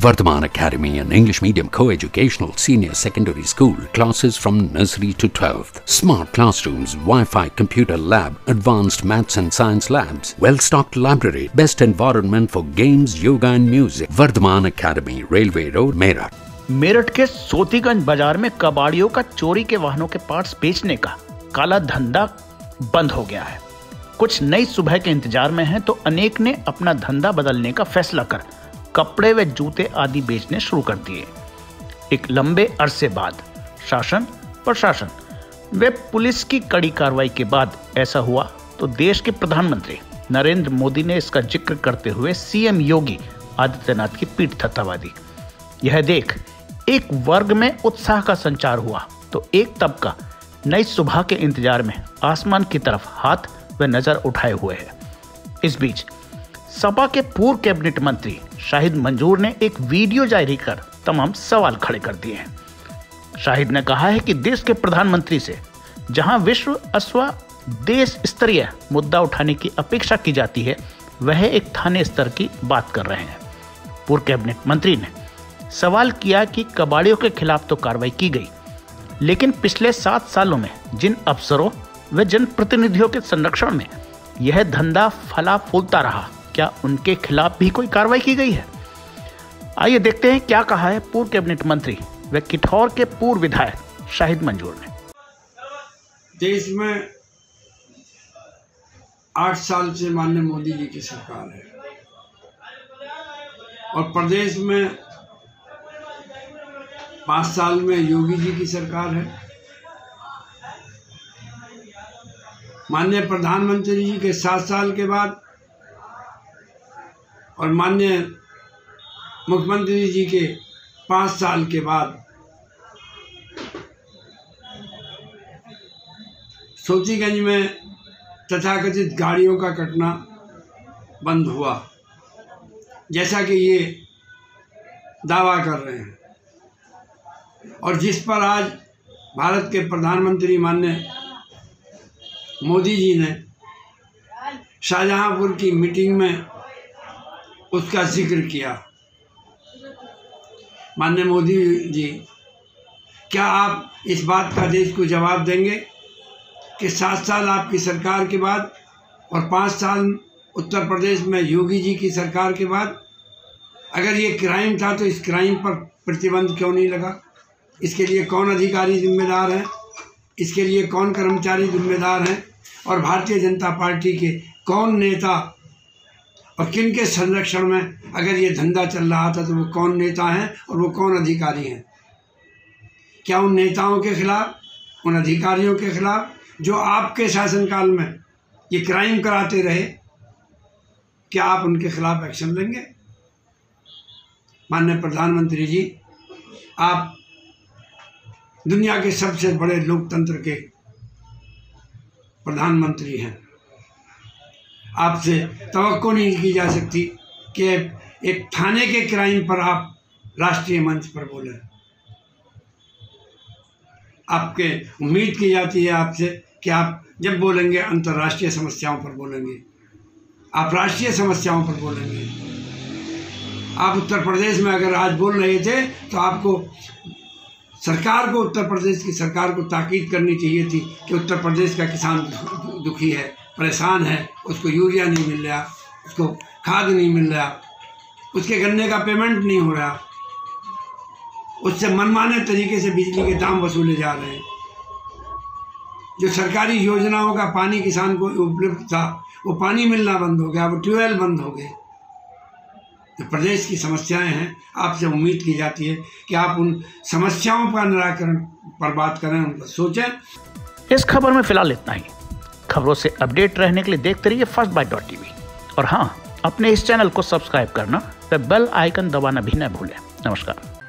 Vardhaman Academy, an English medium co-educational senior secondary school, classes from nursery to 12th. Smart classrooms, Wi-Fi computer lab, advanced maths and science labs, well-stocked library, best environment for games, yoga and music. Vardhaman Academy, Railway Road, Meerut. Meerut के सोतीगंज बाज़ार में कबाड़ियों का चोरी के वाहनों के parts बेचने का काला धंधा बंद हो गया है कुछ नई सुबह के इंतज़ार में हैं तो अनेक ने अपना धंधा बदलने का फैसला कर कपड़े व जूते आदि बेचने शुरू कर दिए। एक लंबे अरसे बाद शासन, प्रशासन व पुलिस की कड़ी कार्रवाई के बाद ऐसा हुआ तो देश के प्रधानमंत्री नरेंद्र मोदी ने इसका ज़िक्र करते हुए सीएम योगी आदित्यनाथ की पीठ थत्तावा दी यह देख एक वर्ग में उत्साह का संचार हुआ तो एक तबका नई सुबह के इंतज़ार में आसमान की तरफ़ हाथ व नज़र उठाए हुए है। इस बीच सपा के पूर्व कैबिनेट मंत्री शाहिद मंजूर ने एक वीडियो जारी कर तमाम सवाल खड़े कर दिए हैं। शाहिद ने कहा है कि देश के प्रधानमंत्री से, जहाँ विश्व अथवा देश स्तरीय मुद्दा उठाने की अपेक्षा की जाती है, वह एक थाने स्तर की बात कर रहे हैं। पूर्व कैबिनेट मंत्री ने सवाल किया कि कबाड़ियों के खिलाफ तो कार्रवाई की गई, लेकिन पिछले सात सालों में जिन अफसरों व जनप्रतिनिधियों के संरक्षण में यह धंधा फला फूलता रहा क्या उनके खिलाफ भी कोई कार्रवाई की गई है? आइए देखते हैं क्या कहा है पूर्व कैबिनेट मंत्री व किठौर के पूर्व विधायक शाहिद मंजूर ने। देश में आठ साल से माननीय मोदी जी की सरकार है और प्रदेश में पाँच साल में योगी जी की सरकार है। माननीय प्रधानमंत्री जी के सात साल के बाद और माननीय मुख्यमंत्री जी के पाँच साल के बाद सोचीगंज में तथाकथित गाड़ियों का कटना बंद हुआ, जैसा कि ये दावा कर रहे हैं। और जिस पर आज भारत के प्रधानमंत्री माननीय मोदी जी ने शाहजहांपुर की मीटिंग में उसका ज़िक्र किया। माननीय मोदी जी, क्या आप इस बात का देश को जवाब देंगे कि सात साल आपकी सरकार के बाद और पाँच साल उत्तर प्रदेश में योगी जी की सरकार के बाद? अगर ये क्राइम था तो इस क्राइम पर प्रतिबंध क्यों नहीं लगा? इसके लिए कौन अधिकारी जिम्मेदार हैं? इसके लिए कौन कर्मचारी जिम्मेदार हैं? और भारतीय जनता पार्टी के कौन नेता और किन के संरक्षण में अगर ये धंधा चल रहा था तो वो कौन नेता हैं और वो कौन अधिकारी हैं? क्या उन नेताओं के खिलाफ, उन अधिकारियों के खिलाफ, जो आपके शासनकाल में ये क्राइम कराते रहे, क्या आप उनके खिलाफ एक्शन लेंगे? माननीय प्रधानमंत्री जी, आप दुनिया के सबसे बड़े लोकतंत्र के प्रधानमंत्री हैं। आपसे तो नहीं की जा सकती कि एक थाने के क्राइम पर आप राष्ट्रीय मंच पर बोले। आपके उम्मीद की जाती है आपसे कि आप जब बोलेंगे, अंतर्राष्ट्रीय समस्याओं पर बोलेंगे। आप राष्ट्रीय समस्याओं पर बोलेंगे। आप उत्तर प्रदेश में अगर आज बोल रहे थे तो आपको सरकार को उत्तर प्रदेश की सरकार को ताकीद करनी चाहिए थी कि उत्तर प्रदेश का किसान दुखी है, परेशान है, उसको यूरिया नहीं मिल रहा, उसको खाद नहीं मिल रहा, उसके गन्ने का पेमेंट नहीं हो रहा, उससे मनमाने तरीके से बिजली के दाम वसूले जा रहे हैं। जो सरकारी योजनाओं का पानी किसान को उपलब्ध था, वो पानी मिलना बंद हो गया, वो ट्यूबवेल बंद हो गए। जो प्रदेश की समस्याएँ हैं, आपसे उम्मीद की जाती है कि आप उन समस्याओं का निराकरण पर बात करें, उन पर सोचें। इस खबर में फ़िलहाल इतना ही। खबरों से अपडेट रहने के लिए देखते रहिए फ़र्स्ट बाइट डॉट टीवी और हाँ अपने इस चैनल को सब्सक्राइब करना व बेल आइकन दबाना भी न भूलें। नमस्कार।